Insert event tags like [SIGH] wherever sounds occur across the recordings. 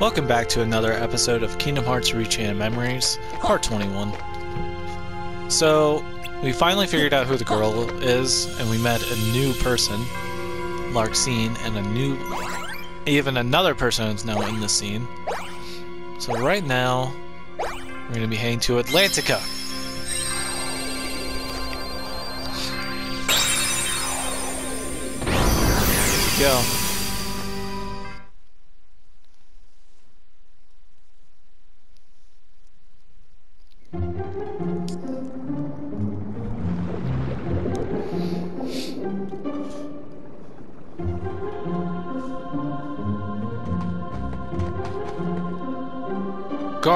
Welcome back to another episode of Kingdom Hearts Re:Chain of Memories, Part 21. So, we finally figured out who the girl is, and we met a new person, Larxene, and a new, even another person who's now in the scene. So right now, we're going to be heading to Atlantica. Go.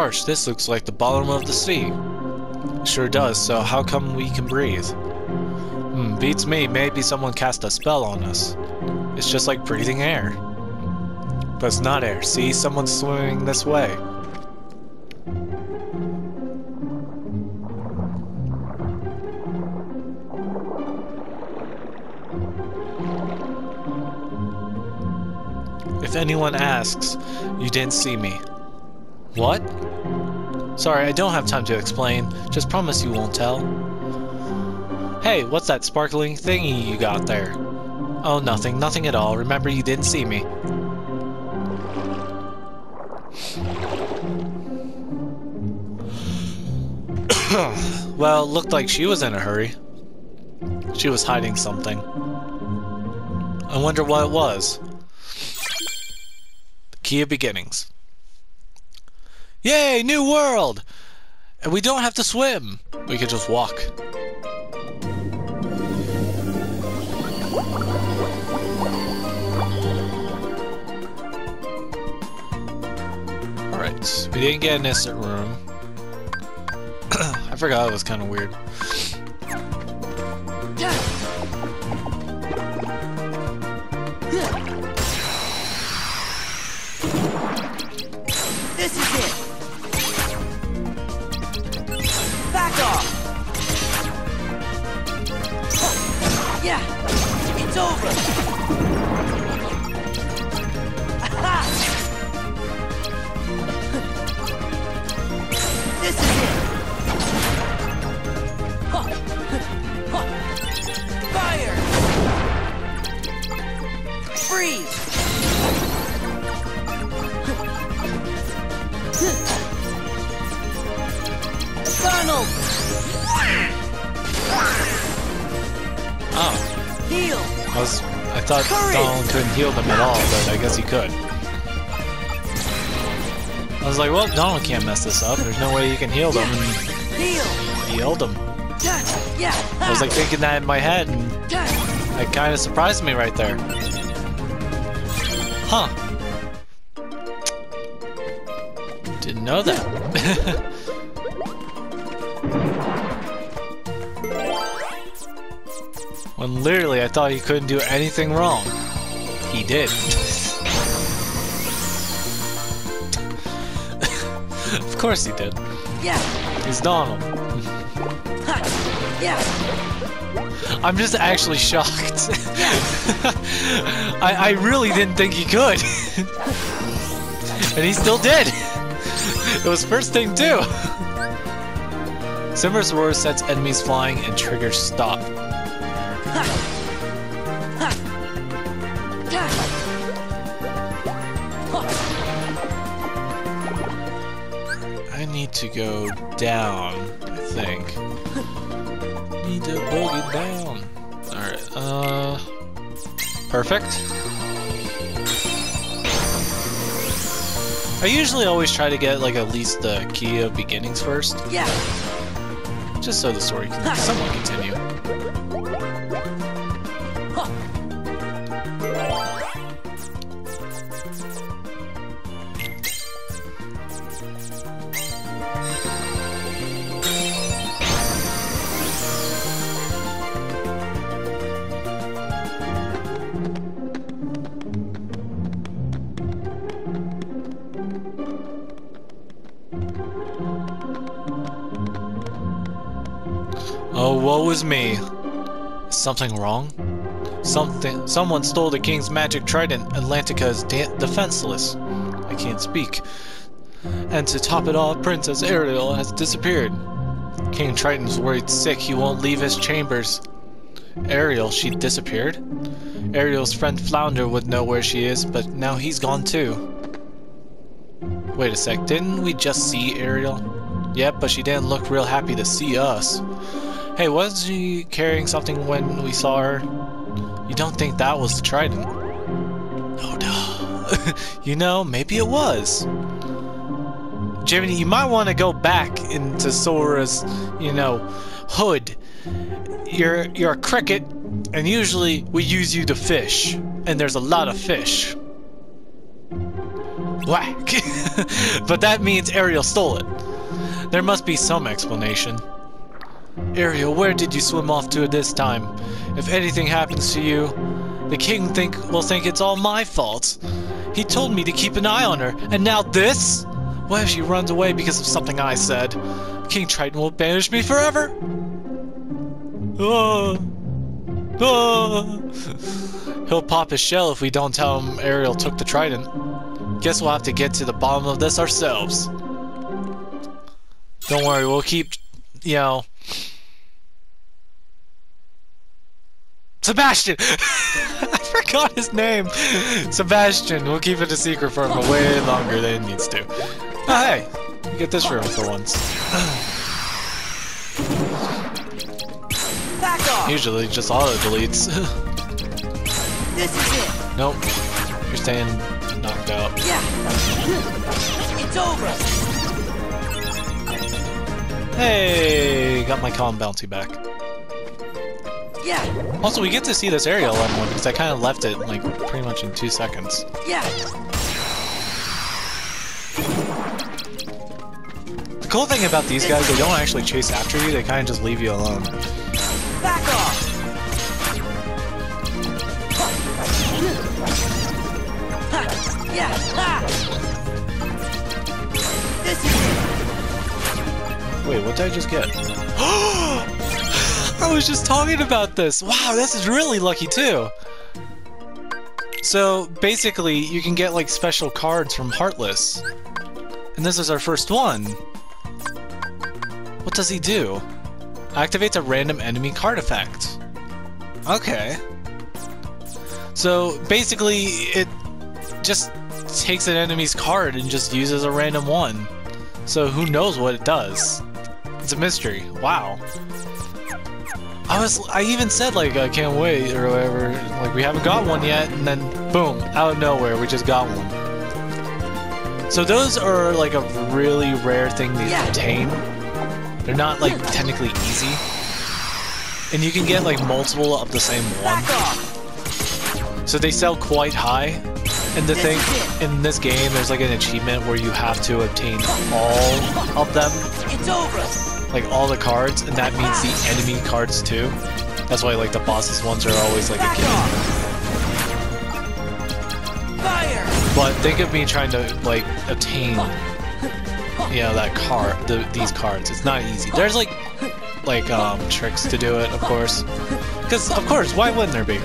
Gosh, this looks like the bottom of the sea. Sure does, so how come we can breathe? Hmm, beats me, maybe someone cast a spell on us. It's just like breathing air. But it's not air, see? Someone's swimming this way. If anyone asks, you didn't see me. What? Sorry, I don't have time to explain. Just promise you won't tell. Hey, what's that sparkling thingy you got there? Oh, nothing. Nothing at all. Remember, you didn't see me. [COUGHS] well, looked like she was in a hurry. She was hiding something. I wonder what it was. The key of beginnings. Yay, new world! And we don't have to swim. We can just walk. Alright, we didn't get an instant room. [CLEARS THROAT] I forgot it was kind of weird. Yeah! It's over! Aha! This is it! Fire! Freeze! Donald! Oh, Heal! I was I thought! Donald couldn't heal them at all, but I guess he could. I was like, well, Donald can't mess this up. There's no way you can heal them, and Heal! he healed them. Yeah! I was like thinking that in my head, and That kind of surprised me right there. Huh. Didn't know that. [LAUGHS] when literally I thought he couldn't do anything wrong. He did. [LAUGHS] of course he did. Yeah! He's Donald. Yeah! I'm just actually shocked. [LAUGHS] I, I really didn't think he could. [LAUGHS] and he still did. It was first thing too. Simba's roar sets enemies flying and triggers stop. Ha! Ha! Yeah! I need to go down, I think. Need to boogie down. Alright, uh... Perfect. I usually always try to get, like, at least the key of beginnings first. Yeah! Just so the story can [LAUGHS] somewhat continue. Is me. Something wrong? Something. Someone stole the king's magic trident. Atlantica is de defenseless. I can't speak. And to top it all, Princess Ariel has disappeared. King Triton's worried sick he won't leave his chambers. Ariel, she disappeared? Ariel's friend Flounder would know where she is, but now he's gone too. Wait a sec, didn't we just see Ariel? Yep, but she didn't look real happy to see us. Hey, wasn't she carrying something when we saw her? You don't think that was the trident? Oh no. [LAUGHS] you know, maybe it was. Jiminy, you might want to go back into Sora's, you know, hood. You're you're a cricket, and usually we use you to fish, and there's a lot of fish. Whack! [LAUGHS] but that means Ariel stole it. There must be some explanation. Ariel, where did you swim off to this time? If anything happens to you, the king think will think it's all my fault. He told me to keep an eye on her, and now this? What if she runs away because of something I said? King Triton will banish me forever. Oh. Oh. He'll pop his shell if we don't tell him Ariel took the trident. Guess we'll have to get to the bottom of this ourselves. Don't worry, we'll keep, you know... Sebastian! [LAUGHS] I forgot his name! Sebastian, we'll keep it a secret for him way longer than it needs to. Oh, hey! You get this room for once. Usually just auto deletes. [LAUGHS] This is it! nope. You're staying knocked out. Yeah! It's over! Hey! Got my calm bounty back. Yeah! Also, we get to see this area a lot more because I kind of left it like pretty much in two seconds. Yeah! The cool thing about these guys, they don't actually chase after you, they kind of just leave you alone. Back off! Ha! Yeah! Ha! This is! Wait, what did I just get? [GASPS] [GASPS] I was just talking about this! Wow, this is really lucky too! So, basically, you can get like special cards from Heartless. And this is our first one. What does he do? Activates a random enemy card effect. Okay. So basically, it just takes an enemy's card and just uses a random one. So who knows what it does? It's a mystery. Wow. I was, I even said like I can't wait or whatever. Like we haven't got one yet, and then boom, out of nowhere we just got one. So those are like a really rare thing to Yeah. obtain. They're not like technically easy. And you can get like multiple of the same one. So they sell quite high. And the thing in this game, there's like an achievement where you have to obtain all of them, It's over! Like all the cards, and that means the enemy cards too. That's why like the bosses ones are always like a Back given. off! Fire! But think of me trying to like obtain, you know, that card, the, these cards. It's not easy. There's like, like um, tricks to do it, of course. Because of course, why wouldn't there be?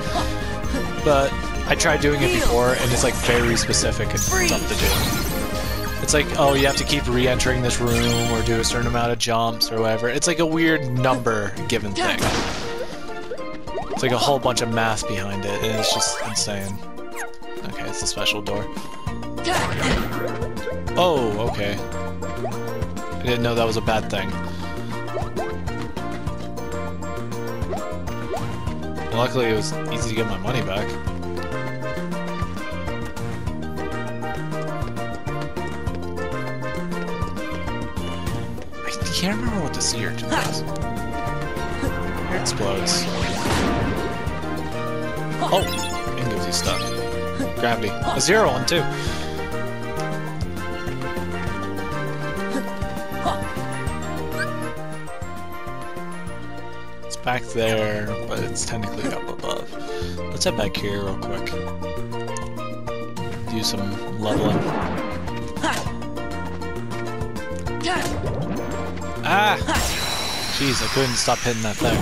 But I tried doing it before, and it's like very specific and tough to do. It's like, oh, you have to keep re-entering this room or do a certain amount of jumps or whatever. It's like a weird number given thing. It's like a whole bunch of math behind it, and it's just insane. Okay, it's a special door. Oh, okay. I didn't know that was a bad thing. Luckily, it was easy to get my money back. Can't remember what this [LAUGHS] year does. It explodes. Oh, and gives you stuff. Gravity. A zero one too. It's back there, but it's technically up above. Let's head back here real quick. Do some leveling. [LAUGHS] Ah! Jeez, I couldn't stop hitting that thing.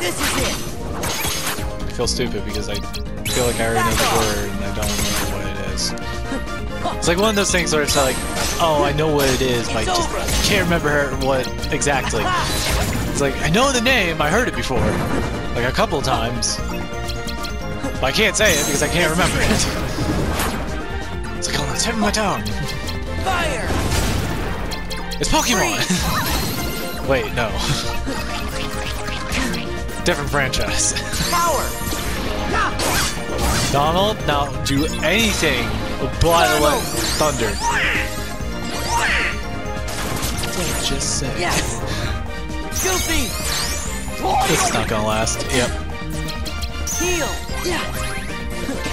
This is it! I feel stupid because I feel like I already know the word and I don't remember what it is. [LAUGHS] It's like one of those things where it's like, oh, I know what it is, but I just can't remember what exactly. It's like, I know the name, I heard it before, like a couple times. But I can't say it because I can't remember it. It's like on the tip of my tongue. Fire! It's Pokemon! [LAUGHS] Wait, no. Different franchise. Power! Donald, now do anything but let thunder. What just say? Yes! This is not gonna last. Yep. Heal! Back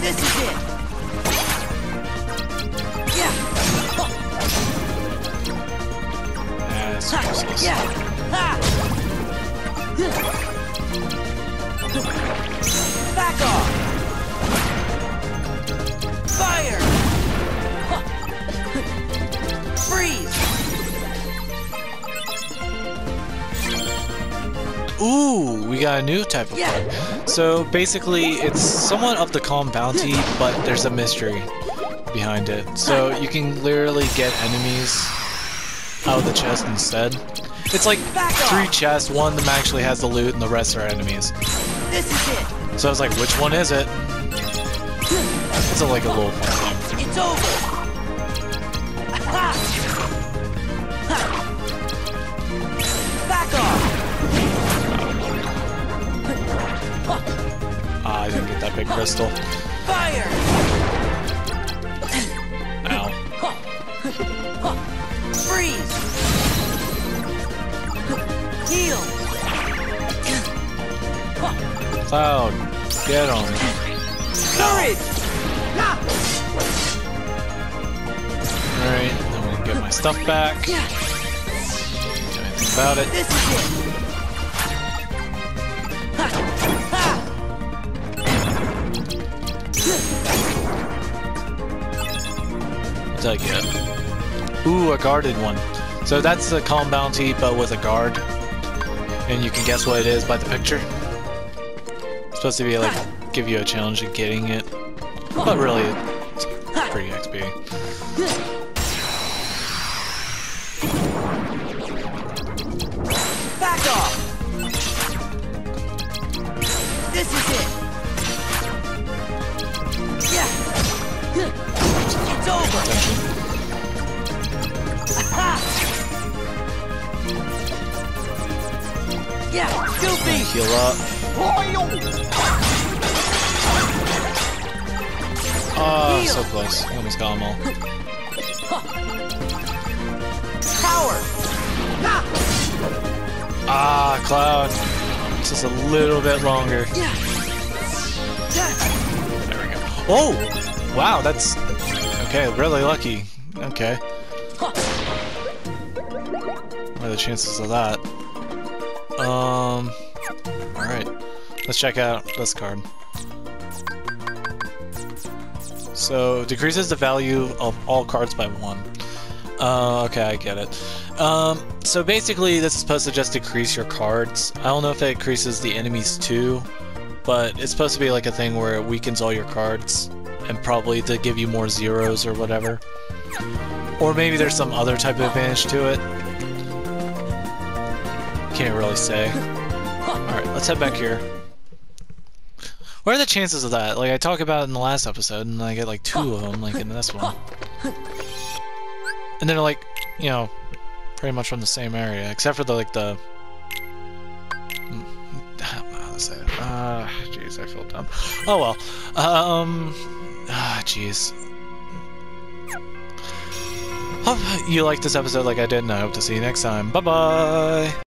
This is it! Yeah! That's Ha! useless. Yeah! Ha! Ooh, we got a new type of Yeah. card. So basically, it's somewhat of the calm bounty, but there's a mystery behind it. So you can literally get enemies out of the chest instead. It's like three chests, one of them actually has the loot, and the rest are enemies. This is it! So I was like, which one is it? It's a, like a little fun. It's over! Crystal. Fire! Ow. Freeze! Heal! Cloud, get on. Courage! Alright, I'm gonna get my stuff back. Do anything about it. This is it! What did I get? Ooh, a guarded one. So that's a calm bounty, but with a guard. And you can guess what it is by the picture. It's supposed to be like give you a challenge of getting it, but really it's pretty XP. Ah, Cloud. Just a little bit longer. Yeah! Yeah! There we go. Oh! Wow, that's... Okay, really lucky. Okay. What are the chances of that? Um... Alright. Let's check out this card. So, decreases the value of all cards by one. Uh, okay, I get it. Um, so basically, this is supposed to just decrease your cards. I don't know if it increases the enemies too, but it's supposed to be like a thing where it weakens all your cards, and probably to give you more zeros or whatever. Or maybe there's some other type of advantage to it. Can't really say. Alright, let's head back here. What are the chances of that? Like, I talk about it in the last episode, and I get like two of them, like in this one. And they're like, you know, pretty much from the same area, except for the, like, the... How to say it? Uh, jeez, I feel dumb. Oh well. Um, ah, jeez. Hope you liked this episode like I did, and I hope to see you next time. Bye-bye!